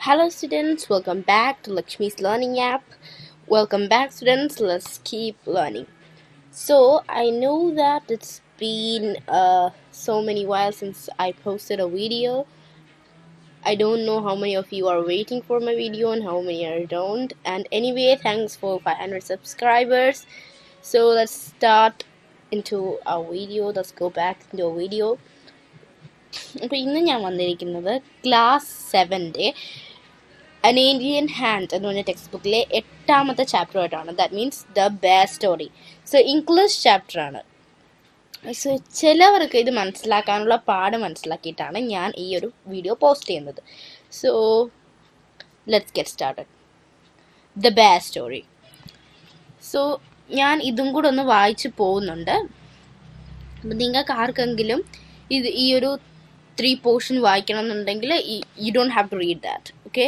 Hello students, welcome back to Lakshmi's Learning app. Welcome back students, let's keep learning. So I know that it's been uh, so many while since I posted a video. I don't know how many of you are waiting for my video and how many are don't. And anyway, thanks for 500 subscribers. So let's start into our video. Let's go back into our video. അപ്പോൾ ഇന്ന് ഞാൻ വന്നിരിക്കുന്നത് class സെവൻ്റെ അൻ ഏൻഡിയൻ hand എന്ന് പറഞ്ഞ text ബുക്കിലെ എട്ടാമത്തെ chapter ആയിട്ടാണ്. That means the bear story so English chapter ആണ്. സോ ചിലവർക്ക് ഇത് മനസ്സിലാക്കാനുള്ള പാട് മനസ്സിലാക്കിയിട്ടാണ് ഞാൻ ഈ ഒരു വീഡിയോ പോസ്റ്റ് ചെയ്യുന്നത്. So let's get started the bear story so ഞാൻ ഇതും കൂടെ ഒന്ന് വായിച്ചു പോകുന്നുണ്ട്. അപ്പം നിങ്ങൾക്ക് ആർക്കെങ്കിലും ഇത് ഈ ഒരു ത്രീ പോർഷൻ വായിക്കണം എന്നുണ്ടെങ്കിൽ you don't have to read that okay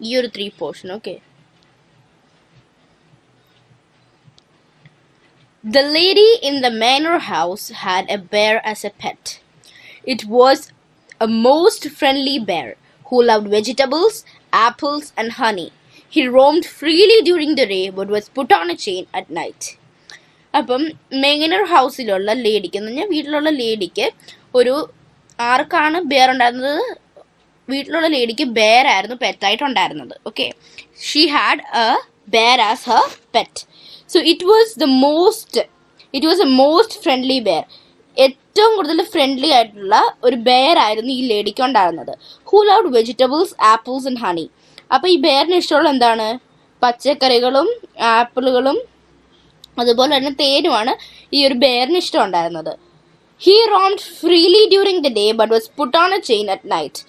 ഈ ഒരു three portion okay The lady in the manor house had a bear as a pet. It was a most friendly bear who loved vegetables, apples, and honey. He roamed freely during the day but was put on a chain at night. അപ്പം മെയിനർ ഹൗസിലുള്ള ലേഡിക്ക് എന്ന് പറഞ്ഞാൽ വീട്ടിലുള്ള ലേഡിക്ക് ഒരു ആർക്കാണ് bear ഉണ്ടായിരുന്നത് വീട്ടിലുള്ള ലേഡിക്ക് bear ആയിരുന്നു പെറ്റായിട്ടുണ്ടായിരുന്നത്. Okay she had a bear as her pet so it was the most it was a most friendly bear ഏറ്റവും കൂടുതൽ ഫ്രണ്ട്ലി ആയിട്ടുള്ള ഒരു ബെയർ ആയിരുന്നു ഈ ലേഡിക്ക് ഉണ്ടായിരുന്നത്. Who love vegetables apples and honey അപ്പോൾ ഈ ബെയറിന് ഇഷ്ടമുള്ള എന്താണ്? പച്ചക്കറികളും ആപ്പിളുകളും അതുപോലെ തന്നെ തേനുമാണ് ഈ ഒരു ബെയറിന് ഇഷ്ടം ഉണ്ടായിരുന്നത്. He roamed freely during the day but was put on a chain at night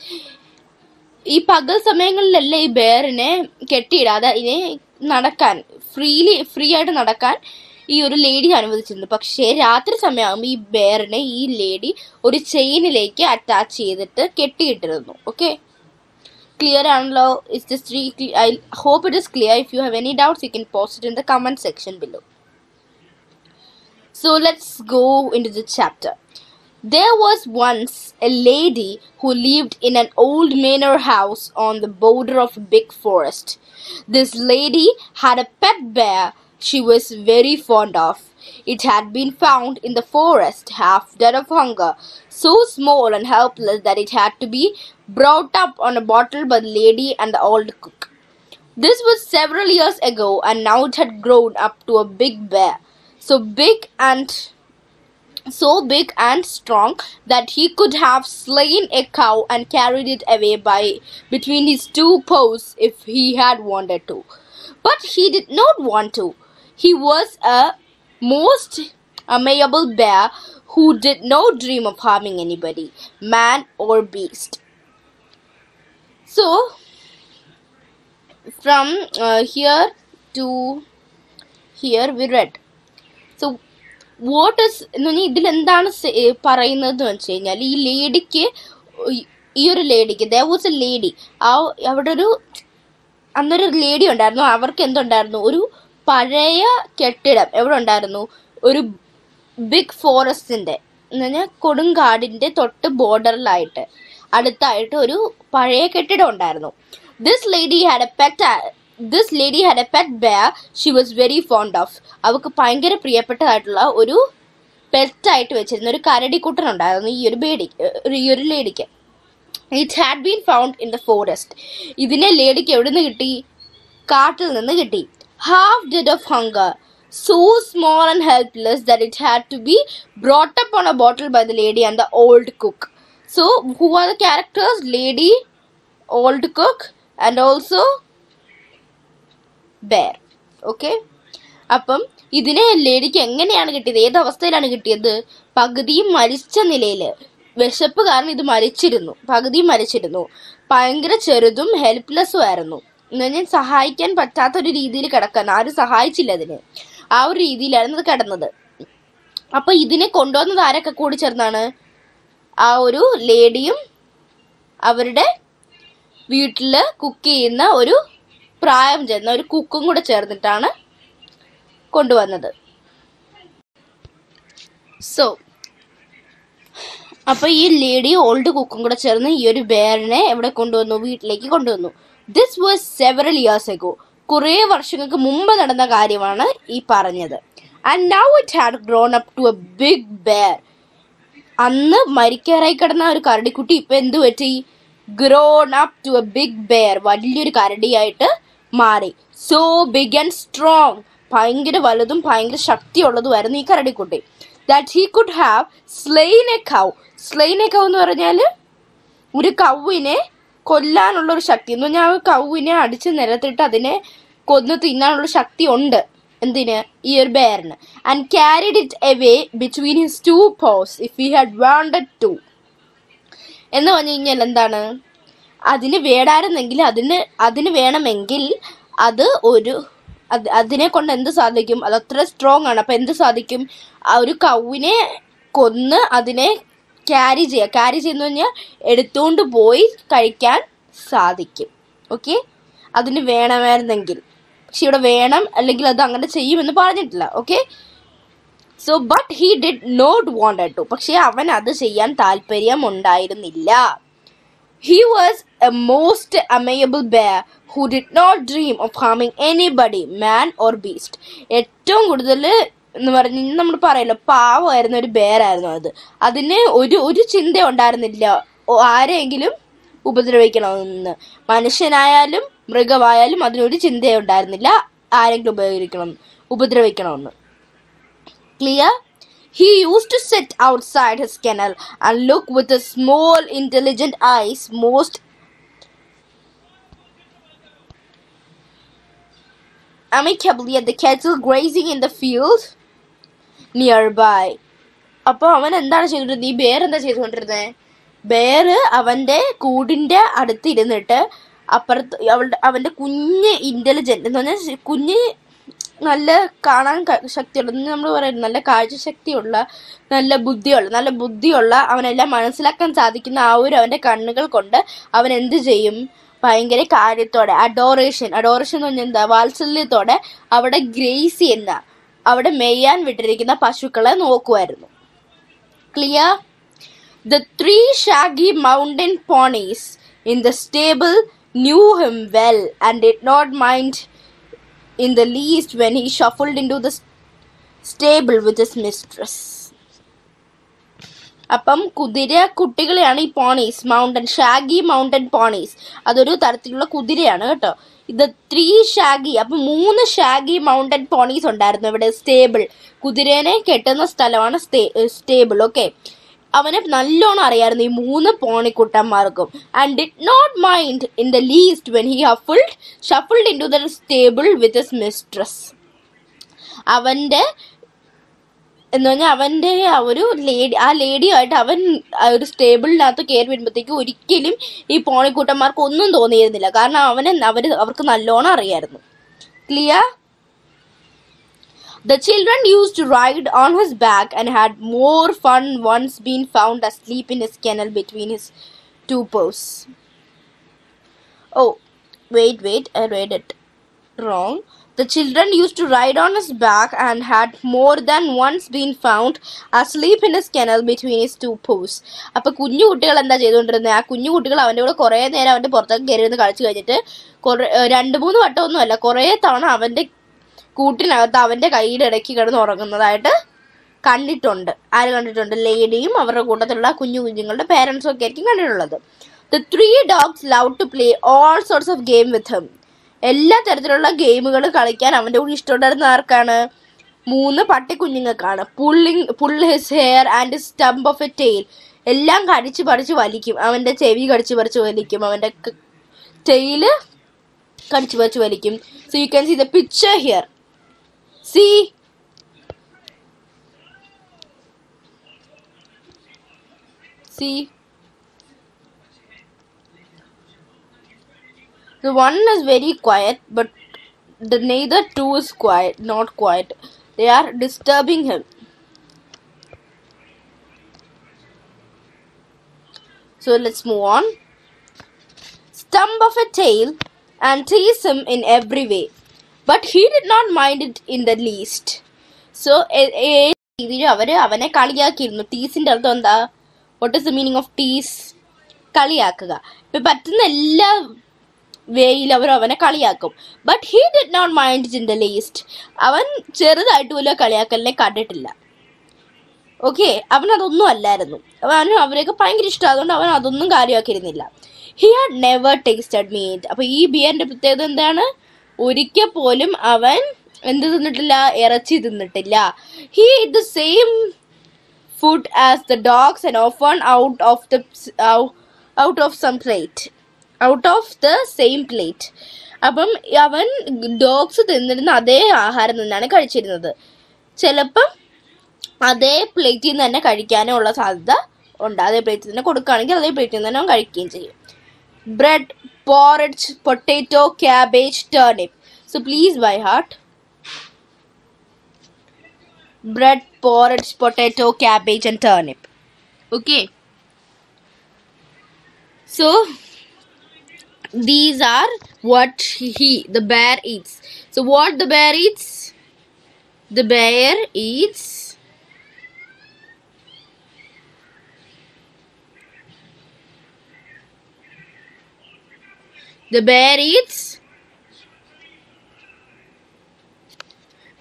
ഈ പകൽ സമയങ്ങളിലല്ലേ ഈ ബെയറിനെ കെട്ടിയിടാതെ ഇതിനെ നടക്കാൻ ഫ്രീലി ഫ്രീ ആയിട്ട് നടക്കാൻ ഈ ഒരു ലേഡി അനുവദിച്ചിരുന്നു പക്ഷേ രാത്രി സമയമാകുമ്പോൾ ഈ ബെയറിനെ ഈ ലേഡി ഒരു ചെയിനിലേക്ക് അറ്റാച്ച് ചെയ്തിട്ട് കെട്ടിയിട്ടിരുന്നു. ഓക്കെ ക്ലിയർ ആണല്ലോ? It's just I hope it is clear if you have any doubts you can post it in the comment section below so let's go into the chapter. There was once a lady who lived in an old manor house on the border of a big forest. This lady had a pet bear she was very fond of. It had been found in the forest, half dead of hunger, so small and helpless that it had to be brought up on a bottle by the lady and the old cook. This was several years ago, and now it had grown up to a big bear so big and so big and strong that he could have slain a cow and carried it away by between his two paws if he had wanted to. But he did not want to. He was a most amiable bear who did not dream of harming anybody man or beast. So from uh, here to here we read what is എന്ന് പറഞ്ഞാൽ ഇതിൽ എന്താണ് പറയുന്നത് വെച്ച് കഴിഞ്ഞാൽ ഈ ലേഡിക്ക് ഈ ഒരു ലേഡിക്ക് ദേ വാസ് എ ലേഡി ആ അവിടെ ഒരു അന്നൊരു ലേഡി ഉണ്ടായിരുന്നു അവർക്ക് എന്തുണ്ടായിരുന്നു? ഒരു പഴയ കെട്ടിടം എവിടെ ഉണ്ടായിരുന്നു? ഒരു ബിഗ് ഫോറസ്റ്റിന്റെ എന്ന് പറഞ്ഞാൽ കൊടുങ്കാടിന്റെ തൊട്ട് ബോർഡറിലായിട്ട് അടുത്തായിട്ട് ഒരു പഴയ കെട്ടിടം ഉണ്ടായിരുന്നു. This lady had a pet this lady had a pet bear she was very fond of അവൾക്ക് ഭയങ്കര പ്രിയപ്പെട്ടതായിട്ടുള്ള ഒരു പെറ്റായിട്ട് വെച്ചിരുന്ന ഒരു കരടിക്കുട്ടൻ ഉണ്ടായിരുന്നു ഈ ഒരു ബേഡി ഈ ഒരു ലേഡിക്ക് it had been found in the forest ഇതിനെ ലേഡിക്ക് എവിടെ നിന്ന് കിട്ടി? കാട്ടിൽ നിന്ന് കിട്ടി. Half dead of hunger so small and helpless that it had to be brought up on a bottle by the lady and the old cook so who are the characters lady old cook and also bear okay അപ്പം ഇതിനെ ലേഡിക്ക് എങ്ങനെയാണ് കിട്ടിയത്? ഏത് അവസ്ഥയിലാണ് കിട്ടിയത്? പകുതിയും മരിച്ച നിലയിൽ വിശപ്പ് കാരണം ഇത് മരിച്ചിരുന്നു. പകുതിയും മരിച്ചിരുന്നു. ഭയങ്കര ചെറുതും ഹെൽപ്ലെസ്സും ആയിരുന്നു. പറഞ്ഞാൽ സഹായിക്കാൻ പറ്റാത്ത ഒരു രീതിയിൽ കിടക്കാൻ ആരും സഹായിച്ചില്ല അതിന്. ആ ഒരു രീതിയിലായിരുന്നു ഇത് കിടന്നത്. അപ്പൊ ഇതിനെ കൊണ്ടുവന്നത് ആരൊക്കെ കൂടി ചേർന്നാണ്? ആ ഒരു ലേഡിയും അവരുടെ വീട്ടിൽ കുക്ക് ചെയ്യുന്ന ഒരു പ്രായം ചെന്ന ഒരു കുക്കും കൂടെ ചേർന്നിട്ടാണ് കൊണ്ടുവന്നത്. സോ അപ്പൊ ഈ ലേഡി ഓൾഡ് കുക്കും കൂടെ ചേർന്ന് ഈ ഒരു ബേറിനെ എവിടെ കൊണ്ടുവന്നു? വീട്ടിലേക്ക് കൊണ്ടുവന്നു. This was several years ago കുറേ വർഷങ്ങൾക്ക് മുമ്പ് നടന്ന കാര്യമാണ് ഈ പറഞ്ഞത്. And now it had grown up to a big bear അന്ന് മരിക്കാറായി കിടന്ന ഒരു കരടിക്കുട്ടി ഇപ്പൊ എന്ത് പറ്റി? Grown up to a big bear വലിയൊരു കരടിയായിട്ട് മാറി. സോ ബിഗ് ആൻഡ് സ്ട്രോങ് ഭയങ്കര വലുതും ഭയങ്കര ശക്തിയുള്ളതുമായിരുന്നു ഈ കരടിക്കുട്ടി. That he could have slain a cow slain a cow എന്ന് പറഞ്ഞാൽ ഒരു കൗവിനെ കൊല്ലാനുള്ള ഒരു ശക്തി. എന്ന് പറഞ്ഞാൽ ആ കൗവിനെ അടിച്ച് നിരത്തിട്ട് അതിനെ കൊന്ന് തിന്നാനുള്ള ശക്തി ഉണ്ട്. എന്തിന്? ഈ ഒരു ബെയറിന് and carried it away between his two paws if he had wanted to എന്ന് പറഞ്ഞു കഴിഞ്ഞാൽ എന്താണ്? അതിന് വേടായിരുന്നെങ്കിൽ അതിന് അതിന് വേണമെങ്കിൽ അത് ഒരു അത് അതിനെ കൊണ്ട് എന്ത് സാധിക്കും? അത് അത്ര സ്ട്രോങ് ആണ്. അപ്പം എന്ത് സാധിക്കും? ആ ഒരു കൗവിനെ കൊന്ന് അതിനെ ക്യാരി ചെയ്യുക. ക്യാരി ചെയ്യുന്ന കഴിഞ്ഞാൽ എടുത്തുകൊണ്ട് പോയി കഴിക്കാൻ സാധിക്കും. ഓക്കെ അതിന് വേണമായിരുന്നെങ്കിൽ. പക്ഷെ ഇവിടെ വേണം അല്ലെങ്കിൽ അത് അങ്ങനെ ചെയ്യുമെന്ന് പറഞ്ഞിട്ടില്ല. Okay so but he did not wanted to പക്ഷെ അവൻ അത് ചെയ്യാൻ താല്പര്യം ഉണ്ടായിരുന്നില്ല. He was a most amiable bear who did not dream of harming anybody man or beast ഏറ്റവും കൂടുതൽ എന്ന് പറഞ്ഞു നമ്മൾ പറയല്ലോ പാവമായിരുന്ന ഒരു ബെയറായിരുന്നു അത്. അതിന് ഒരു ഒരു ചിന്ത ഉണ്ടായിരുന്നില്ല ആരെയെങ്കിലും ഉപദ്രവിക്കണമെന്ന്. മനുഷ്യനായാലും മൃഗമായാലും അതിനൊരു ചിന്ത ഉണ്ടായിരുന്നില്ല ആരെങ്കിലും ഉപയോഗിക്കണം ഉപദ്രവിക്കണമെന്ന്. Clear? He used to sit outside his kennel and look with his small, intelligent eyes most amicably at the cattle grazing in the field nearby. അപ്പോൾ അവൻ എന്താണ് ചെയ്തുകൊണ്ടിരുന്നത് ഈ ബേർ എന്താ ചെയ്തുകൊണ്ടിരുന്നത് ബേർ അവന്റെ കൂടിന്റെ അടുത്തിരുന്നിട്ട് അപ്പുറത്ത് അവളുടെ അവന്റെ കുഞ്ഞ് ഇന്റലിജന്റ് എന്ന് പറഞ്ഞാൽ കുഞ്ഞ് നല്ല കാണാൻ ശക്തിയുള്ള നമ്മൾ പറയുന്നത് നല്ല കാഴ്ചശക്തിയുള്ള നല്ല ബുദ്ധിയുള്ള നല്ല ബുദ്ധിയുള്ള അവനെല്ലാം മനസ്സിലാക്കാൻ സാധിക്കുന്ന ആ ഒരു അവന്റെ കണ്ണുകൾ കൊണ്ട് അവൻ എന്ത് ചെയ്യും? ഭയങ്കര കാര്യത്തോടെ അഡോറേഷൻ അഡോറേഷൻ എന്ന് പറഞ്ഞാൽ എന്താ? വാത്സല്യത്തോടെ അവിടെ ഗ്രേസി എന്ന അവിടെ മെയ്യാൻ വിട്ടിരിക്കുന്ന പശുക്കളെ നോക്കുമായിരുന്നു clear the three shaggy mountain ponies in the stable knew him well and did not mind in the least when he shuffled into the stable with his mistress. അപ്പം കുതിര കുട്ടികളെയാണ് ഈ ponies mountain shaggy mountain ponies അതൊരു തരത്തിലുള്ള കുതിരയാണ് കേട്ടോ. ഇത് three Shagi അപ്പൊ മൂന്ന് ഷാഗി മൗണ്ടൻ പോണീസ് ഉണ്ടായിരുന്നു ഇവിടെ സ്റ്റേബിൾ കുതിരേനെ കെട്ടുന്ന സ്ഥലമാണ് സ്റ്റേബിൾ ഓക്കെ അവനെ നല്ലോണം അറിയായിരുന്നു ഈ മൂന്ന് പോണിക്കുട്ടന്മാർക്കും. And did not mind in the least when he huffled shuffled into the stable with his mistress അവന്റെ എന്ന് പറഞ്ഞാൽ അവന്റെ ആ ഒരു ലേഡി ആ ലേഡിയുമായിട്ട് അവൻ ഒരു സ്റ്റേബിളിനകത്ത് കയറി വരുമ്പോഴത്തേക്ക് ഒരിക്കലും ഈ പോണിക്കൂട്ടന്മാർക്ക് ഒന്നും തോന്നിയിരുന്നില്ല. കാരണം അവനെ അവർ അവർക്ക് നല്ലോണം അറിയായിരുന്നു. Clear The children used to ride on his back and had more fun once being found asleep in his kennel between his two paws. Oh, wait, wait, I read it wrong. The children used to ride on his back and had more than once been found asleep in his kennel between his two paws. അപ്പൊ കുഞ്ഞു കുട്ടികൾ എന്താ ചെയ്തുകൊണ്ടിരുന്നത് ആ കുഞ്ഞു കുട്ടികൾ അവന്റെ കൂടെ കുറേ നേരം അവന്റെ പുറത്തേക്ക് കയറി നിന്ന് കളിച്ചു കഴിഞ്ഞിട്ട് രണ്ട് മൂന്ന് വട്ടമൊന്നുമല്ല കുറേ തവണ അവന്റെ കൂട്ടിനകത്ത് അവന്റെ കൈയുടെ ഇടയ്ക്ക് കിടന്ന് ഉറങ്ങുന്നതായിട്ട് കണ്ടിട്ടുണ്ട്. ആര് കണ്ടിട്ടുണ്ട്? ലേഡിയും അവരുടെ കൂട്ടത്തിലുള്ള കുഞ്ഞു കുഞ്ഞുങ്ങളുടെ പേരൻസും ഒക്കെ ആയിരിക്കും കണ്ടിട്ടുള്ളത്. The three dogs love to play all sorts of game with him എല്ലാ തരത്തിലുള്ള ഗെയിമുകൾ കളിക്കാൻ അവന്റെ കൂടെ ഇഷ്ടമുണ്ടായിരുന്ന ആർക്കാണ്? മൂന്ന് പട്ടിക്കുഞ്ഞുങ്ങൾക്കാണ് pulling pull his hair and stump of a tail എല്ലാം കടിച്ച് പറിച്ച് വലിക്കും. അവന്റെ ചെവി കടിച്ച് പറിച്ച് വലിക്കും. അവന്റെ ടെയിൽ കടിച്ച് പറിച്ച് വലിക്കും. So you can see the picture here see See, the one is very quiet, but the neither two is quiet, not quiet. They are disturbing him. So let's move on. Stump of a tail and tease him in every way, but he did not mind it in the least so ഏത് രീതിയിലും അവർ അവനെ കളിയാക്കിയിരുന്നു. ടീസിന്റെ അർത്ഥം എന്താ? What is the meaning of tease കളിയാക്കുക. ഇപ്പൊ പറ്റുന്ന എല്ലാ വേയിൽ അവർ അവനെ കളിയാക്കും. But he did not mind in the least അവൻ ചെറുതായിട്ട് പോലും കളിയാക്കലിനെ കണ്ടിട്ടില്ല. ഓക്കെ അവൻ അതൊന്നും അല്ലായിരുന്നു. അവന് അവരെയൊക്കെ ഭയങ്കര ഇഷ്ടം. അതുകൊണ്ട് അവൻ അതൊന്നും കാര്യമാക്കിയിരുന്നില്ല. He had never tasted meat അപ്പൊ ഈ ബിയറിന്റെ പ്രത്യേകത എന്താണ്? ഒരിക്കൽ പോലും അവൻ എന്ത് തിന്നിട്ടില്ല? ഇറച്ചി തിന്നിട്ടില്ല. He ate the same food as the dogs and often out of the out of some plate out of the same plate അപ്പം അവൻ ഡോഗ്സ് തിന്നിരുന്ന അതേ ആഹാരം തന്നെയാണ് കഴിച്ചിരുന്നത്. ചിലപ്പം അതേ പ്ലേറ്റിൽ നിന്ന് തന്നെ കഴിക്കാനുള്ള സാധ്യത ഉണ്ട്. അതേ പ്ലേറ്റിൽ തന്നെ കൊടുക്കുകയാണെങ്കിൽ അതേ പ്ലേറ്റിൽ നിന്ന് തന്നെ അവൻ കഴിക്കുകയും ചെയ്യും. Bread porridge, potato, cabbage, turnip. So please by heart. Bread, porridge, potato, cabbage and turnip. Okay. So these are what he, the bear eats. So what the bear eats? The bear eats the bear eats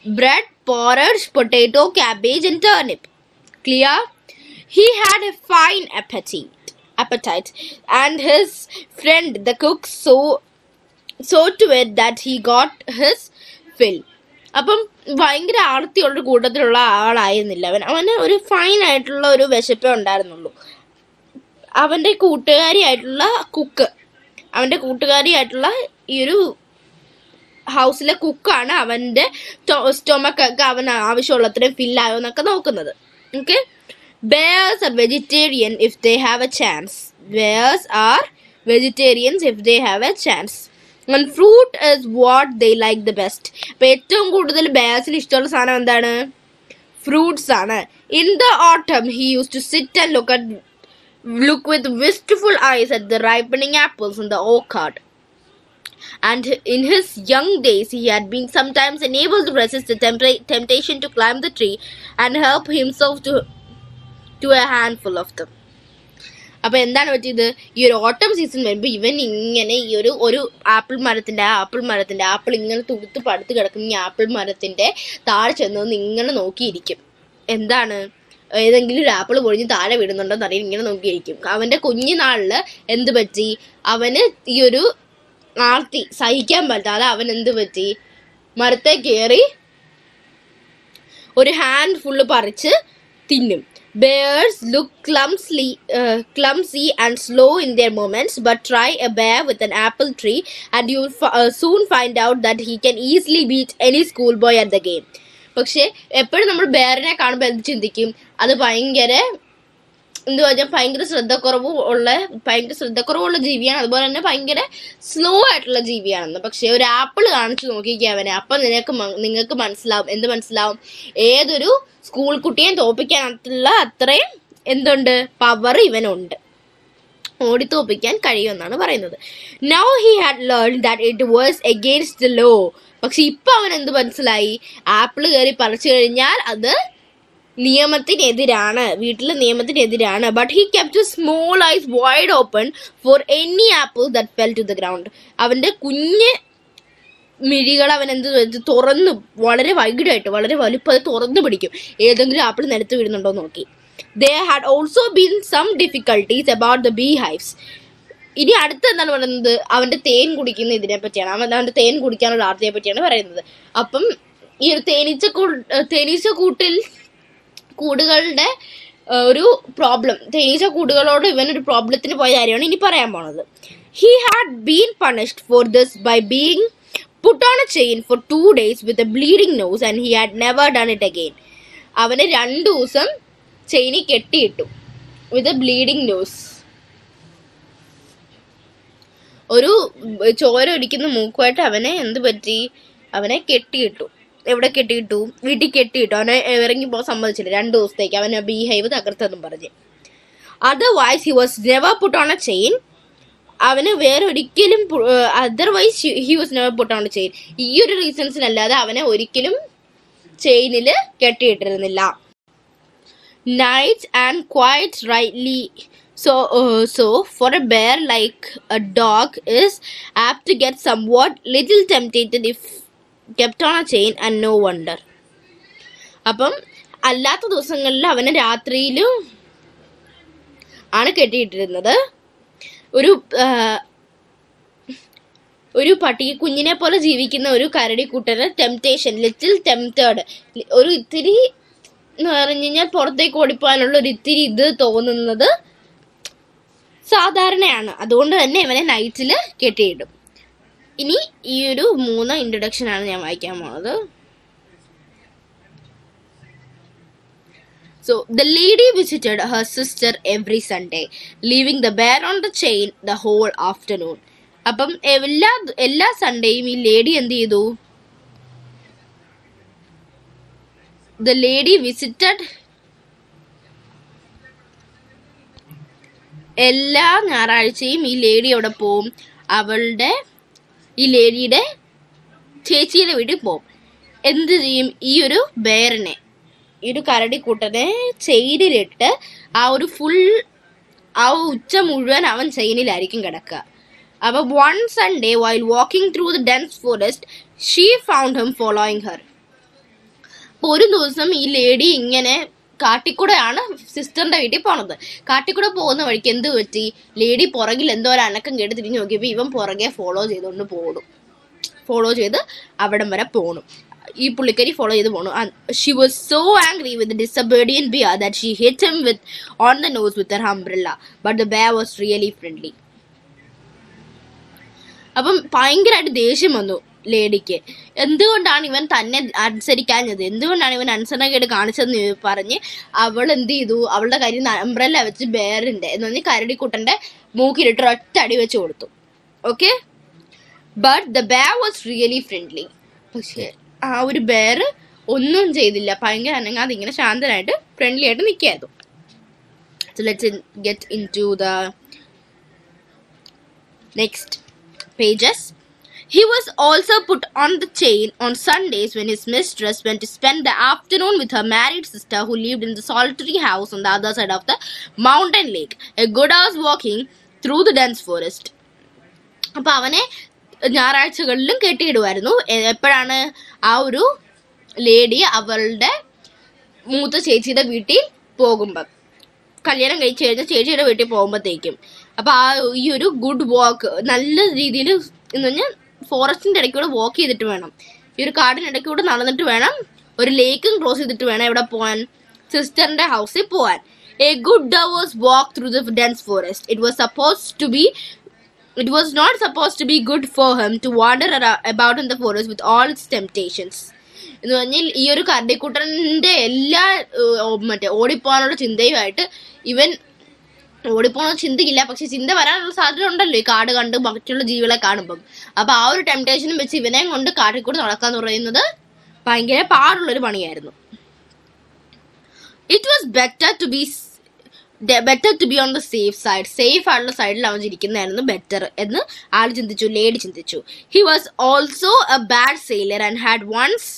bread, porridge, potato, cabbage, and turnip. Clear? He had a fine appetite, appetite, and his friend the cook so so to it that he got his fill. അപ്പം ഭയങ്കര ആർത്തിയുള്ള കൂട്ടത്തിലുള്ള ആളായിരുന്നില്ല അവൻ അവന് ഒരു fine ആയിട്ടുള്ള ഒരു വിശപ്പേ ഉണ്ടായിരുന്നുള്ളൂ kootukari കൂട്ടുകാരിയായിട്ടുള്ള cook അവന്റെ കൂട്ടുകാരിയായിട്ടുള്ള ഈ ഒരു ഹൗസിലെ കുക്കാണ് അവന്റെ സ്റ്റൊമക്ക് ഒക്കെ അവന് ആവശ്യമുള്ളത്രയും ഫില്ലായോ എന്നൊക്കെ നോക്കുന്നത്. Okay birds are vegetarian if they have a chance birds are vegetarians if they have a chance and fruit is what they like the best അപ്പം ഏറ്റവും കൂടുതൽ ബേഴ്സിന് ഇഷ്ടമുള്ള സാധനം എന്താണ്? ഫ്രൂട്ട്സ് ആണ്. In the autumn he use to sit and look at look with wistful eyes at the ripening apples in the orchard. And in his young days, he had been sometimes unable to resist the temp- temptation to climb the tree and help himself to, to a handful of them. അപ്പൊ എന്താണ് പറ്റിയത് ഈ ഒരു ഓട്ടം season വരുമ്പോൾ ഇവൻ ഇങ്ങനെ ഈ ഒരു ഒരു ആപ്പിൾ മരത്തിന്റെ ആപ്പിൾ മരത്തിന്റെ ആപ്പിൾ ഇങ്ങനെ തുടുത്ത് പടുത്ത് കിടക്കുന്ന ഈ ആപ്പിൾ മരത്തിന്റെ താഴെ ചെന്ന് ഇങ്ങനെ നോക്കിയിരിക്കും എന്താണ് ഏതെങ്കിലും ഒരു ആപ്പിൾ പൊഴിഞ്ഞ് താഴെ വീടുന്നുണ്ടോന്ന് അറിയാൻ ഇങ്ങനെ നോക്കിയിരിക്കും അവന്റെ കുഞ്ഞുനാളിൽ എന്ത് പറ്റി അവന് ഈ ഒരു ആർത്തി സഹിക്കാൻ പറ്റാതെ അവൻ എന്ത് പറ്റി മരത്തെ കയറി ഒരു ഹാൻഡ് ഫുള്ള് പറിച്ച് തിന്നും clumsily, uh, clumsy and slow in their movements, but try a bear with an apple tree, and you f- uh, soon find out that he can easily beat any schoolboy at the game. പക്ഷെ എപ്പോഴും നമ്മൾ ബേറിനെ കാണുമ്പോൾ എന്ത് ചിന്തിക്കും? അത് ഭയങ്കര എന്ത് പറഞ്ഞാൽ ഭയങ്കര ശ്രദ്ധക്കുറവ് ഉള്ള ഭയങ്കര ശ്രദ്ധക്കുറവുള്ള ജീവിയാണ്. അതുപോലെ തന്നെ ഭയങ്കര സ്ലോ ആയിട്ടുള്ള ജീവിയാണെന്ന്. പക്ഷെ ഒരു ആപ്പിൾ കാണിച്ചു നോക്കിക്കുക അവനെ. അപ്പം നിനക്ക് നിങ്ങൾക്ക് മനസ്സിലാവും. എന്ത് മനസ്സിലാവും? ഏതൊരു സ്കൂൾ കുട്ടിയെ തോപ്പിക്കാനുള്ള അത്രയും എന്തുണ്ട്? പവർ ഇവനുണ്ട്. ഓടിത്തോപ്പിക്കാൻ കഴിയുമെന്നാണ് പറയുന്നത്. Now he had learn that it was against the law പക്ഷെ ഇപ്പൊ അവൻ എന്ത് മനസ്സിലായി? ആപ്പിൾ കയറി പറിച്ചു കഴിഞ്ഞാൽ അത് നിയമത്തിനെതിരാണ്. വീട്ടിലെ നിയമത്തിനെതിരാണ്. But he kept small eyes wide open for any apple that fell to the ground അവന്റെ കുഞ്ഞ് മിഴികൾ അവൻ എന്ത്? തുറന്ന് വളരെ വൈകിടായിട്ട് വളരെ വലുപ്പം തുറന്നു പിടിക്കും. ഏതെങ്കിലും ആപ്പിൾ നിലത്ത് വീഴുന്നുണ്ടോ നോക്കി. They had also been some difficulties about the bee hives ഇനി അടുത്ത് എന്താണ് പറയുന്നത്? അവന്റെ തേൻ കുടിക്കുന്ന ഇതിനെ പറ്റിയാണ്. അവൻ അവന്റെ തേൻ കുടിക്കാനുള്ള ആർത്തിയെ പറ്റിയാണ് പറയുന്നത്. അപ്പം ഈ ഒരു തേനീച്ച തേനീച്ച കൂട്ടിൽ കൂടുകളുടെ ഒരു പ്രോബ്ലം തേനീച്ച കൂടുകളോട് ഇവൻ ഒരു പ്രോബ്ലത്തിന് പോയ കാര്യമാണ് ഇനി പറയാൻ പോണത്. He had been punished for this by being put on a chain for two days with a bleeding nose and he had never done it again അവന് രണ്ടു ദിവസം ചെയിനി കെട്ടിയിട്ടു. വിത്ത് എ ബ്ലീഡിങ് നോസ് ഒരു ചോര ഒലിക്കുന്ന മൂക്കുമായിട്ട് അവനെ എന്ത് പറ്റി? അവനെ കെട്ടിയിട്ടു. എവിടെ കെട്ടിയിട്ടു? വീട്ടിൽ കെട്ടിയിട്ടു. അവനെ ഇറങ്ങി പോകാൻ സമ്മതിച്ചില്ല. രണ്ട് ദിവസത്തേക്ക് അവനെ ബീഹൈവ് തകർത്തെന്നും പറഞ്ഞ്. Otherwise he was never put on a chain അവന് വേറെ ഒരിക്കലും otherwise he was never put on a chain ഈ ഒരു റീസൺസിനല്ലാതെ അവനെ ഒരിക്കലും ചെയിനിൽ കെട്ടിയിട്ടിരുന്നില്ല. Night and quiet rightly so uh, so for a bear like a dog is apt to get somewhat little tempted if kept on a chain and no wonder. അപ്പം അല്ലാത്ത ദിവസങ്ങളിൽ അവനെ രാത്രിയിലും ആണ് കെട്ടിയിട്ടിരുന്നത്. ഒരു ഒരു പട്ടി കുഞ്ഞിനെ പോലെ ജീവിക്കുന്ന ഒരു കരടിക്കുട്ടന് ടെംപ്റ്റേഷൻ ലിറ്റിൽ ടെംപ്റ്റേഡ് ഒരു ഇത്തിരി എന്ന് പറഞ്ഞു കഴിഞ്ഞാൽ പുറത്തേക്ക് ഓടിപ്പോകാനുള്ള ഒരു ഇത്തിരി ഇത് തോന്നുന്നത് സാധാരണയാണ്. അതുകൊണ്ട് തന്നെ ഇവനെ നൈറ്റിൽ കെട്ടിയിടും. ഇനി ഈ ഒരു മൂന്ന് ഇൻട്രൊഡക്ഷൻ ആണ് ഞാൻ വായിക്കാൻ പോണത്. So the lady visited her sister every Sunday leaving the bear on the chain the whole afternoon അപ്പം എല്ലാ എല്ലാ സൺഡേയും ഈ ലേഡി എന്ത് ചെയ്തു? ദ ലേഡി വിസിറ്റഡ് എല്ലാ ഞായറാഴ്ചയും ഈ ലേഡി അവിടെ പോവും. അവളുടെ ഈ ലേഡിയുടെ ചേച്ചിയുടെ വീട്ടിൽ പോവും. എന്ത് ചെയ്യും? ഈ ഒരു ബേറിനെ ഈ ഒരു കരടിക്കൂട്ടനെ ചെയിനിലിട്ട് ആ ഒരു ഫുൾ ആ ഉച്ച മുഴുവൻ അവൻ ചെയിനിലായിരിക്കും കിടക്കുക. അപ്പോൾ one Sunday while walking through the dense forest she found him following her അപ്പോൾ ഒരു ദിവസം ഈ ലേഡി ഇങ്ങനെ കാട്ടിക്കൂടെയാണ് സിസ്റ്ററിന്റെ വീട്ടിൽ പോണത്. കാട്ടിക്കൂടെ പോകുന്ന വഴിക്ക് എന്ത് പറ്റി? ലേഡി പുറകിൽ എന്തോ ഒരു അനക്കം കേട്ട് തിരിഞ്ഞു നോക്കിയപ്പോ ഇവൻ പുറകെ ഫോളോ ചെയ്തുകൊണ്ട് പോണു. ഫോളോ ചെയ്ത് അവിടം വരെ പോണു. ഈ പുള്ളിക്കാരി ഫോളോ ചെയ്ത് പോണു. She was so angry with disobedient bear that she hit him with on the nose with her umbrella but the bear was really friendly അപ്പം ഭയങ്കരമായിട്ട് ദേഷ്യം വന്നു. ലേഡിക്ക്. എന്തുകൊണ്ടാണ് ഇവൻ തന്നെ അനുസരിക്കാഞ്ഞത്? എന്തുകൊണ്ടാണ് ഇവൻ അനുസരണക്കേട് കാണിച്ചതെന്ന് പറഞ്ഞ് അവൾ എന്ത് ചെയ്തു? അവളുടെ കരി അംബ്രല്ല വെച്ച് ബേറിന്റെ എന്ന് പറഞ്ഞ് കരടിക്കുട്ടന്റെ മൂക്കിലിട്ട് ഒറ്റ അടി വെച്ച് കൊടുത്തു. Okay but the bear was really friendly പക്ഷേ ആ ഒരു ബേർ ഒന്നും ചെയ്തില്ല. ഭയങ്കര അനങ്ങാതെ ഇങ്ങനെ ശാന്തനായിട്ട് ഫ്രണ്ട്ലി ആയിട്ട് നിൽക്കായിരുന്നു so let's get into the next pages. He was also put on the chain on Sundays when his mistress went to spend the afternoon with her married sister who lived in the solitary house on the other side of the mountain lake, a good hour's walking through the dense forest. അപ്പോൾ അവനെ ഞായറാഴ്ചകളിലും കെട്ടിയിടുമായിരുന്നു എപ്പോഴാണ് ആ ഒരു lady അവളുടെ മൂത്ത ചേച്ചിയുടെ വീട്ടിൽ പോകുമ്പം കല്യാണം കഴിച്ചു കഴിഞ്ഞാൽ ചേച്ചിയുടെ വീട്ടിൽ പോകുമ്പോഴത്തേക്കും അപ്പോൾ ആ ഈ ഒരു ഗുഡ് വാക്ക് നല്ല രീതിയിൽ എന്ന് പറഞ്ഞാൽ ഫോറസ്റ്റിന്റെ ഇടയ്ക്കൂടെ വാക്ക് ചെയ്തിട്ട് വേണം. ഈ ഒരു കാടിന് ഇടയ്ക്കൂടെ നടന്നിട്ട് വേണം ഒരു ലേക്കും ക്രോസ് ചെയ്തിട്ട് വേണം എവിടെ പോവാൻ സിസ്റ്ററിന്റെ ഹൗസിൽ പോവാൻ. A good hours walk through the dense forest it was suppose to be It was not supposed to be good for him to wander about in the forest with all its temptations. എന്ന് പറഞ്ഞാൽ ഈ ഒരു കരടിക്കുട്ടന്റെ എല്ലാ മറ്റേ ഓടിപ്പോകാനുള്ള ചിന്തയുമായിട്ട് ഇവൻ ഓടിപ്പോണ ചിന്തയില്ല പക്ഷെ ചിന്ത വരാനുള്ള സാധ്യത ഉണ്ടല്ലോ ഈ കാട് കണ്ട് മറ്റുള്ള ജീവികളെ കാണുമ്പം. അപ്പൊ ആ ഒരു ടെംപ്ടേഷനും വെച്ച് ഇവനെയും കൊണ്ട് കാട്ടിൽ കൂടെ നടക്കാന്ന് പറയുന്നത് ഭയങ്കര പാടുള്ള ഒരു പണിയായിരുന്നു it was better to be better to be on the safe side safe ആയിട്ടുള്ള സൈഡിൽ അവൻ ഇരിക്കുന്നതായിരുന്നു ബെറ്റർ എന്ന് ആൾ ചിന്തിച്ചു ലേഡി ചിന്തിച്ചു. He was also a bad sailor and had once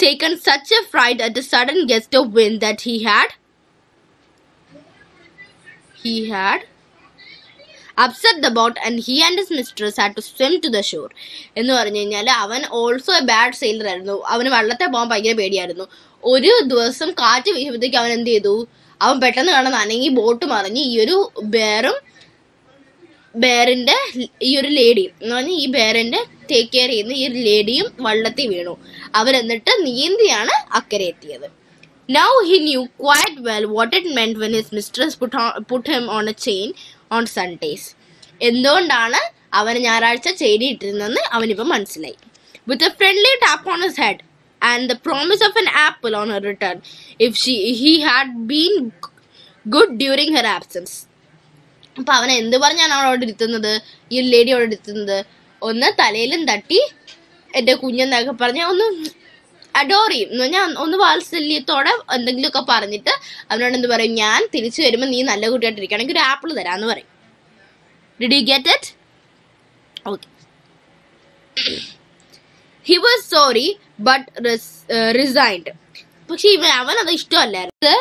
taken such a fright at a sudden gust of wind that he had he had upset the boat and he and his mistress had to swim to the shore. എന്ന് പറഞ്ഞു കഴിഞ്ഞാൽ അവൻ also a bad sailor ആയിരുന്നു. അവന് വെള്ളത്തെ പോകാൻ ഭയങ്കര പേടിയായിരുന്നു. ഒരു ദിവസം കാറ്റ് വീശുമ്പോഴത്തേക്ക് അവൻ എന്ത് ചെയ്തു? അവൻ പെട്ടെന്ന് കാണാൻ അനങ്ങി ബോട്ട് മറിഞ്ഞ് ഈ ഒരു ബേറും ബേറിന്റെ ഈ ഒരു ലേഡിയും എന്ന് പറഞ്ഞാൽ ഈ ബേറിന്റെ ടേക്ക് കെയർ ചെയ്യുന്ന ഈ ഒരു ലേഡിയും വള്ളത്തിൽ വീണു. അവരെന്നിട്ട് നീന്തിയാണ് അക്കരെ എത്തിയത്. Now quite well what it meant when his mistress put, on, put him on a chain on Sundays. എന്തുകൊണ്ടാണ് അവന് ഞായറാഴ്ച ചെയിൻ ഇട്ടിരുന്നെന്ന് അവനിപ്പോൾ മനസ്സിലായി. With a friendly tap on his head and the promise of an apple on her return if she he had been good during her absence അപ്പം അവൻ എന്ത് പറഞ്ഞാണ് അവളോട് ഇരുത്തുന്നത്? ഈ ലേഡി അവിടെ ഇരുത്തുന്നത്? ഒന്ന് തലയിലും തട്ടി എന്റെ കുഞ്ഞെന്നൊക്കെ പറഞ്ഞ ഒന്ന് അഡോർ ചെയ്യും എന്ന് പറഞ്ഞാൽ ഒന്ന് വാത്സല്യത്തോടെ എന്തെങ്കിലുമൊക്കെ പറഞ്ഞിട്ട് അവനോട് എന്ത് പറയും? ഞാൻ തിരിച്ചു വരുമ്പോൾ നീ നല്ല കുട്ടിയായിട്ടിരിക്കുകയാണെങ്കിൽ ഒരു ആപ്പിൾ തരാമെന്ന് പറയും. Did you get it okay he was sorry but resigned പക്ഷെ അവൻ അത് ഇഷ്ടമല്ലായിരുന്നു.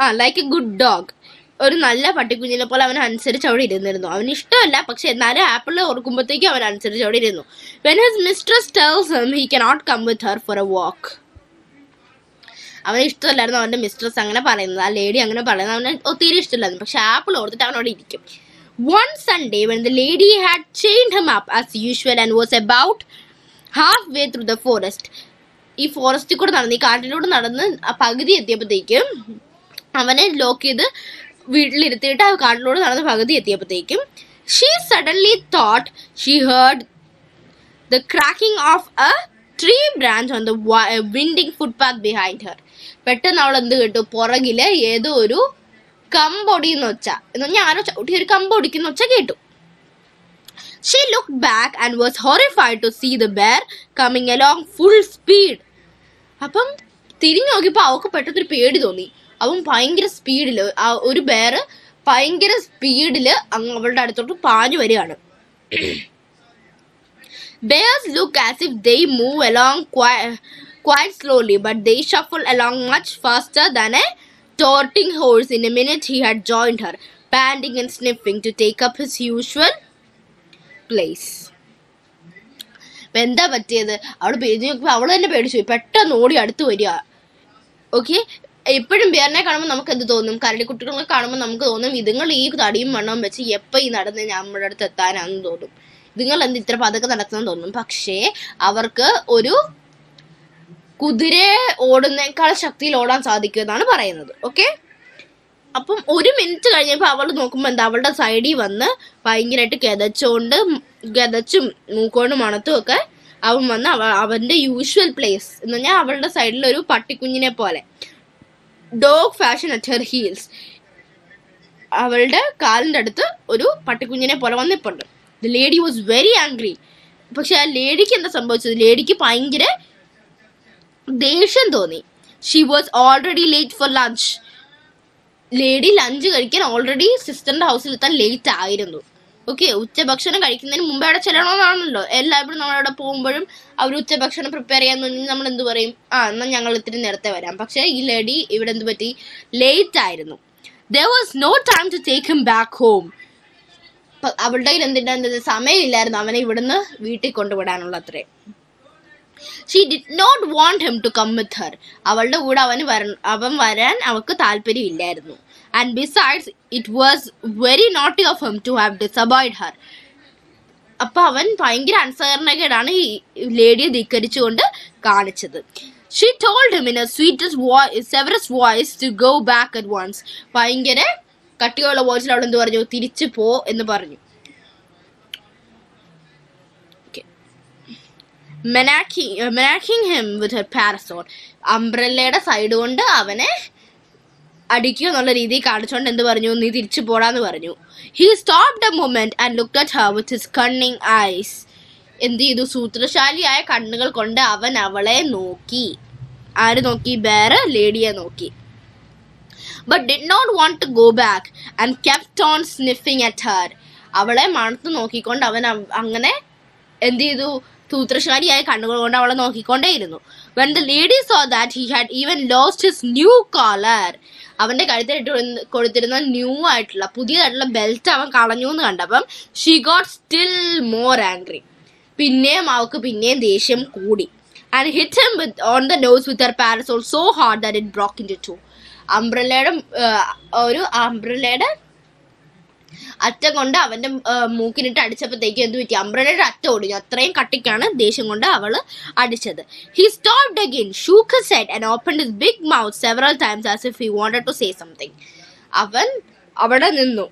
ആ ലൈക്ക് എ ഗുഡ് ഡോഗ് ഒരു നല്ല പട്ടിക്കുഞ്ഞിനെ പോലെ അവൻ അനുസരിച്ച് അവിടെ ഇരുന്നിരുന്നു. അവന് ഇഷ്ടമല്ല പക്ഷെ എന്നാലും ആപ്പിൾ ഓർക്കുമ്പോഴത്തേക്കും അവൻ അനുസരിച്ച് അവിടെ ഇരുന്നു. When his mistress tells him he cannot come with her for a walk അവന് ഇഷ്ടമല്ലായിരുന്നു അവന്റെ മിസ്ട്രസ് അങ്ങനെ പറയുന്നത്. ആ ലേഡി അങ്ങനെ പറയുന്നത്. അവന് ഒത്തിരി ഇഷ്ടമില്ലായിരുന്നു. പക്ഷെ ആപ്പിൾ ഓർത്തിട്ട് അവനോട് ഇരിക്കും. One Sunday when the lady had chained him up as usual and was about half way through the forest ഈ ഫോറസ്റ്റിൽ കൂടെ നടന്ന് ഈ കാട്ടിലൂടെ നടന്ന് പകുതി എത്തിയപ്പോഴത്തേക്കും അവനെ ലോക്ക് ചെയ്ത് വീട്ടിലിരുത്തിയിട്ട് ആ കാട്ടിലൂടെ നടന്ന് പകുതി എത്തിയപ്പോഴത്തേക്കും she suddenly thought she heard the cracking of a tree branch on the winding footpath behind her. പെട്ടെന്ന് അവൾ എന്ത് കേട്ടു? പുറകിൽ ഏതോ ഒരു കമ്പൊടിയെന്ന് വെച്ച എന്ന് പറഞ്ഞാൽ ആരോ ചവിട്ടി ഒരു കമ്പൊടിക്കുന്ന വെച്ച കേട്ടു. She look back and was horrified to see the bear coming along full speed അപ്പം തിരിഞ്ഞു നോക്കിയപ്പോൾ അവൾക്ക് പെട്ടെന്നൊരു പേടി തോന്നി. അവൻ ഭയങ്കര സ്പീഡിൽ ഒരു ബെയർ ഭയങ്കര സ്പീഡിൽ അങ്ങ് അവളുടെ അടുത്തോട്ട് പാഞ്ഞു വരികയാണ് Bears look as if they move along quite, quite slowly, but they shuffle along much faster than a trotting horse. In a minute, he had joined her, panting and sniffing to take up his usual place. എന്താ പറ്റിയത് അവൾ പേടി നോക്കുമ്പോ അവൾ തന്നെ പേടിച്ചു പെട്ടെന്ന് ഓടി അടുത്ത് വരിക ഓക്കെ എപ്പോഴും ബിയറിനെ കാണുമ്പോൾ നമുക്ക് എന്ത് തോന്നും കരടിക്കുട്ടികളെ കാണുമ്പോൾ നമുക്ക് തോന്നും ഇതുങ്ങൾ ഈ തടിയും മണ്ണവും വെച്ച് എപ്പോൾ ഈ നടന്ന് നമ്മുടെ അടുത്ത് എത്താനാണെന്ന് തോന്നും. ഇതുങ്ങൾ എന്ത് ഇത്ര പതുക്കെ നടത്തുന്ന തോന്നും. പക്ഷേ അവർക്ക് ഒരു കുതിര ഓടുന്നേക്കാൾ ശക്തിയിൽ ഓടാൻ സാധിക്കും എന്നാണ് പറയുന്നത്. ഓക്കെ? അപ്പം ഒരു മിനിറ്റ് കഴിഞ്ഞപ്പോൾ അവൾ നോക്കുമ്പോൾ എന്താ അവളുടെ സൈഡിൽ വന്ന് ഭയങ്കരമായിട്ട് കിതച്ചുകൊണ്ട് കിതച്ചും മൂക്കോണ്ട് മണത്തും ഒക്കെ അവൻ വന്ന് അവ അവന്റെ യൂഷ്വൽ പ്ലേസ് എന്ന് പറഞ്ഞാൽ അവളുടെ സൈഡിൽ ഒരു പട്ടിക്കുഞ്ഞിനെ പോലെ. Dog fashion at her heels അവളുടെ കാലിന്റെ അടുത്ത് ഒരു പട്ടിക്കുഞ്ഞിനെ പോലെ വന്നിപ്പുണ്ട് the lady was very angry പക്ഷെ ആ ലേഡിക്ക് എന്താ സംഭവിച്ചത്? ലേഡിക്ക് ഭയങ്കര ദേഷ്യം തോന്നി. She was already late for lunch lady lunch കഴിക്കാൻ ഓൾറെഡി സിസ്റ്ററിന്റെ ഹൗസിൽ എത്താൻ ലേറ്റ് ആയിരുന്നു. ഓക്കെ ഉച്ചഭക്ഷണം കഴിക്കുന്നതിന് മുമ്പ് അവിടെ ചെല്ലണമെന്നാണല്ലോ. എല്ലാവരും നമ്മളവിടെ പോകുമ്പോഴും അവർ ഉച്ചഭക്ഷണം പ്രിപ്പയർ തോന്നി നമ്മൾ എന്ത് പറയും? ആ എന്നാൽ ഞങ്ങൾ ഇത്തിരി നേരത്തെ വരാം. പക്ഷേ ഈ ലേഡി ഇവിടെ എന്ത് പറ്റി? ലേറ്റ് ആയിരുന്നു. There was no time to take him back home അവളുടെ കയ്യിൽ എന്തിന്റെ സമയമില്ലായിരുന്നു അവനെ ഇവിടുന്ന് വീട്ടിൽ കൊണ്ടുവിടാനുള്ള അത്രേ she did not want him to come with her അവളുടെ കൂടെ അവന് വര അവൻ വരാൻ അവൾക്ക് താല്പര്യമില്ലായിരുന്നു. And besides it was very naughty of him to have disobeyed her അപ്പൊ അവൻ ഭയങ്കര അൻസഹരണക്കേടാണ് ഈ ലേഡിയെ ധിക്കരിച്ചുകൊണ്ട് കാണിച്ചത്. She told him in a sweetest voice severest voice to go back at once ഭയങ്കര കട്ടിയുള്ള വോയിസിൽ അവൾ എന്ത് പറഞ്ഞു? തിരിച്ചു പോ എന്ന് പറഞ്ഞു. Menacing him with her parasol അംബ്രല്ലയുടെ side കൊണ്ട് അവനെ അടിക്കുക എന്നുള്ള രീതിയിൽ കാണിച്ചുകൊണ്ട് എന്ത് പറഞ്ഞു? നീ തിരിച്ചു പോടാന്ന് പറഞ്ഞു. He stop the moment and look at her with his cunning eyes എന്ത് ചെയ്തു? സൂത്രശാലിയായ കണ്ണുകൾ കൊണ്ട് അവൻ അവളെ നോക്കി. ആര് നോക്കി? വേറെ ലേഡിയെ നോക്കി. But did not want to go back and kept on sniffing at her അവളെ മണത്ത് നോക്കിക്കൊണ്ട് അവൻ അങ്ങനെ എന്ത് ചെയ്തു? സൂത്രശാലിയായ കണ്ണുകൾ കൊണ്ട് അവളെ നോക്കിക്കൊണ്ടേയിരുന്നു. When the lady saw that he had even lost his new collar അവന്റെ കഴുത്തിലിട്ട് കൊടു- കൊടുത്തിരുന്ന ന്യൂ ആയിട്ടുള്ള പുതിയതായിട്ടുള്ള ബെൽറ്റ് അവൻ കളഞ്ഞു എന്ന് കണ്ടപ്പം she got still more angry പിന്നെയും അവൾക്ക് പിന്നെയും ദേഷ്യം കൂടി. And hit him with on the nose with her parasol so hard that it broke in two അംബ്രല്ലയുടെ ഒരു അംബ്രല്ലയുടെ അറ്റം കൊണ്ട് അവന്റെ മൂക്കിനിട്ട് അടിച്ചപ്പോഴത്തേക്ക് എന്ത് പറ്റി? അമ്പ്രയുടെ അറ്റം ഒടിഞ്ഞു അത്രയും കട്ടിക്കാണ് ദേഷ്യം കൊണ്ട് അവൾ അടിച്ചത്. He stopped again shook set and open his big mouth several times as if he wanted to say something അവൻ അവിടെ നിന്നു.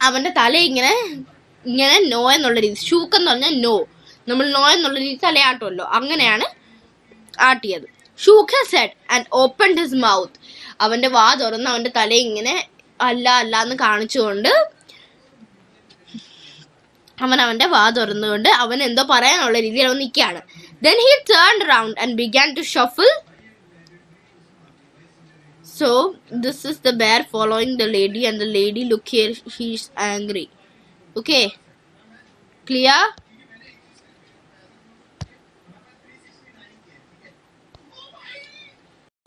അവന്റെ തല ഇങ്ങനെ ഇങ്ങനെ നോ എന്നുള്ള രീതി ഷൂക്ക് എന്ന് പറഞ്ഞാൽ നോ. നമ്മൾ നോ എന്നുള്ള രീതി തലയാട്ടുമല്ലോ. അങ്ങനെയാണ് ആട്ടിയത്. Shook said and open his mouth അവന്റെ വാ തുറന്ന് അവന്റെ തല ഇങ്ങനെ അല്ല അല്ല എന്ന് കാണിച്ചുകൊണ്ട് അവൻ അവന്റെ വാ തുറന്നുകൊണ്ട് അവൻ എന്തോ പറയാനുള്ള രീതിയിൽ അവൻ നിൽക്കുകയാണ് then he turn round and began to shuffle so this is the bear following the lady and the lady look here he's angry okay clear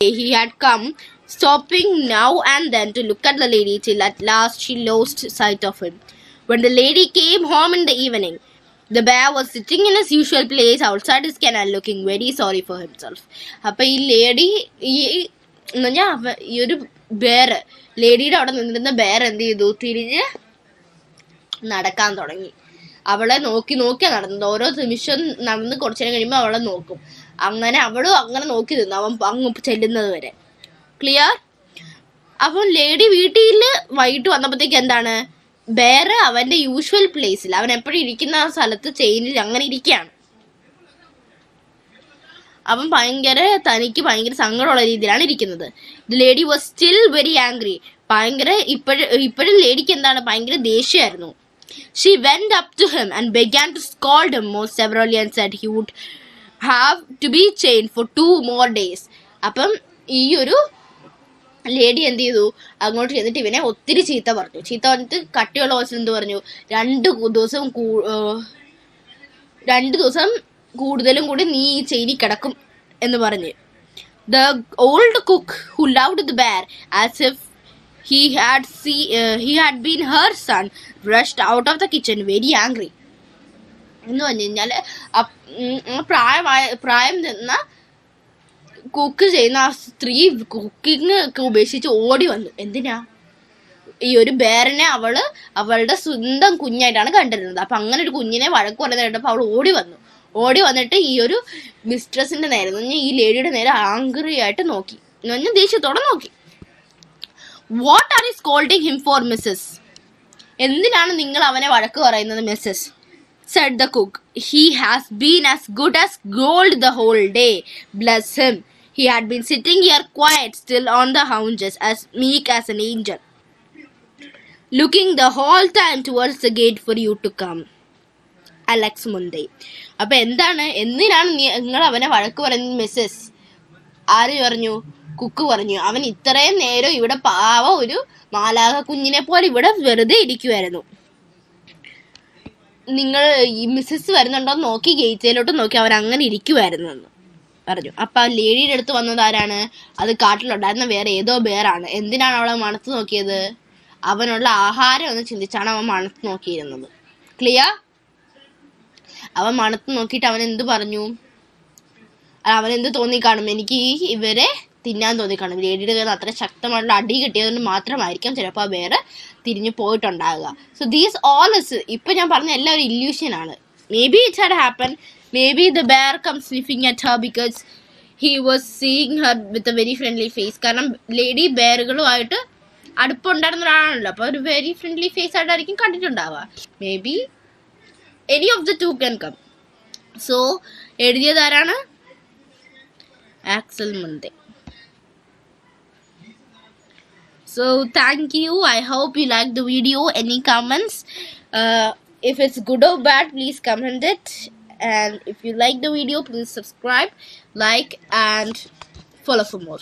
he had come stopping now and then to look at the lady till at last she lost sight of him. When the lady came home in the evening, the bear was sitting in his usual place outside his kennel looking very sorry for himself. അപ്പൊ ഈ lady ഈ എന്ന് പറഞ്ഞാൽ ഈ ഒരു bare ലേഡിയുടെ അവിടെ നിന്നിരുന്ന bare എന്ത് ചെയ്തു തിരിഞ്ഞ് നടക്കാൻ തുടങ്ങി അവളെ നോക്കി നോക്കിയാ നടന്നത് ഓരോ നിമിഷം നടന്ന് കുറച്ചു നേരം കഴിയുമ്പോൾ അവളെ നോക്കും അങ്ങനെ അവളും അങ്ങനെ നോക്കി നിന്നു അവൻ അങ്ങ് ചെല്ലുന്നത് വരെ ക്ലിയർ അപ്പം ലേഡി വീട്ടിൽ വൈകിട്ട് വന്നപ്പോഴത്തേക്ക് എന്താണ്? വേറെ അവന്റെ യൂഷ്വൽ പ്ലേസിൽ അവൻ എപ്പോഴും ഇരിക്കുന്ന ആ സ്ഥലത്ത് ചെയിനിൽ അങ്ങനെ ഇരിക്കുകയാണ്. അവൻ ഭയങ്കര തനിക്ക് ഭയങ്കര സങ്കടമുള്ള രീതിയിലാണ് ഇരിക്കുന്നത്. Lady was still very angry ഭയങ്കര ഇപ്പോഴും ഇപ്പോഴും ലേഡിക്ക് എന്താണ്? ഭയങ്കര ദേഷ്യമായിരുന്നു. She went up to him and began to scold him more severely and said he would have to be chain for two more days അപ്പം ഈ ഒരു ലേഡി എന്ത് ചെയ്തു? അങ്ങോട്ട് ചെന്നിട്ട് ഇവനെ ഒത്തിരി ചീത്ത പറഞ്ഞു. ചീത്ത പറഞ്ഞിട്ട് കട്ടിയുള്ള വോയിസിൽ എന്ത് പറഞ്ഞു? രണ്ട് ദിവസം രണ്ട് ദിവസം കൂടുതലും കൂടി നീ ഈ ചെയിനി കിടക്കും എന്ന് പറഞ്ഞ്. The old cook who loved the bear as if he had see he had been her son rushed out of the kitchen very angry എന്ന് പറഞ്ഞു ആ പ്രായമായ പ്രായം ചെന്ന കുക്ക് ചെയ്യുന്ന ആ സ്ത്രീ കുക്കിംഗ് ഒക്കെ ഉപേക്ഷിച്ച് ഓടി വന്നു. എന്തിനാ? ഈ ഒരു ബേറിനെ അവൾ അവളുടെ സ്വന്തം കുഞ്ഞായിട്ടാണ് കണ്ടിരുന്നത്. അപ്പൊ അങ്ങനെ ഒരു കുഞ്ഞിനെ വഴക്ക് പറയുന്നത് അവൾ ഓടി വന്നു. ഓടി വന്നിട്ട് ഈ ഒരു മിസ്ട്രസിന്റെ നേരെ നിന്ന് ഈ ലേഡിയുടെ നേരെ ആംഗ്രി ആയിട്ട് നോക്കി. പറഞ്ഞാൽ ദേഷ്യത്തോടെ നോക്കി. What are is scolding him for missus എന്തിനാണ് നിങ്ങൾ അവനെ വഴക്ക് പറയുന്നത് missus said the cook. He has been as good as gold the whole day. Bless him. He had been sitting here quiet, still on the haunches, as meek as an angel, looking the whole time towards the gate for you to come. Alex Munthe അപ്പൊ എന്താണ്? എന്തിനാണ് നിങ്ങൾ അവനെ വഴക്ക് പറയുന്നത് Mrs ആര് പറഞ്ഞു? Cook പറഞ്ഞു. അവൻ ഇത്രയും നേരം ഇവിടെ പാവ ഒരു മാലാക കുഞ്ഞിനെ പോലെ ഇവിടെ വെറുതെ ഇരിക്കുമായിരുന്നു നിങ്ങൾ ഈ മിസ്സസ് വരുന്നുണ്ടോ നോക്കി ഗേറ്റിലോട്ട് നോക്കി അവൻ അങ്ങനെ ഇരിക്കുമായിരുന്നു പറഞ്ഞു. അപ്പൊ ആ ലേഡിയുടെ അടുത്ത് വന്നത് ആരാണ്? അത് കാട്ടിലുണ്ടായിരുന്ന വേറെ ഏതോ ബേറാണ്. എന്തിനാണ് അവളെ മണത്ത് നോക്കിയത്? അവനുള്ള ആഹാരം എന്ന് ചിന്തിച്ചാണ് അവൻ മണത്ത് നോക്കിയിരുന്നത്. ക്ലിയർ? അവൻ മണത്ത് നോക്കിയിട്ട് അവൻ എന്ത് പറഞ്ഞു? അവൻ എന്ത് തോന്നി കാണും? എനിക്ക് ഇവരെ തിന്നാൻ തോന്നി കാണും. ലേഡിയുടെ കയ്യിൽ അത്ര ശക്തമായിട്ടുള്ള അടി കിട്ടിയതുകൊണ്ട് മാത്രമായിരിക്കാം ചിലപ്പോൾ വേറെ തിരിഞ്ഞു പോയിട്ടുണ്ടാകുക സോ ദീസ് ഓൾ ഇസ് ഇപ്പൊ ഞാൻ പറഞ്ഞ എല്ലാം ഒരു ഇല്യൂഷൻ ആണ്. Maybe it's had happen may the bear comes sniffing at her because he was seeing her with a very friendly face. കാരണം ലേഡി ബെയറുകളുമായിട്ട് അടുപ്പുണ്ടായിരുന്ന ഒരാളാണല്ലോ അപ്പോൾ ഒരു വെരി ഫ്രണ്ട്ലി ഫേസ് ആയിട്ടായിരിക്കും കണ്ടിട്ടുണ്ടാവുക maybe any of the two can come so എഴുതിയത് ആരാണ് Axel Munthe So thank you. I hope you like the video. Any comments? Uh, if it's good or bad, please comment it. And if you like the video, please subscribe, like, and follow for more.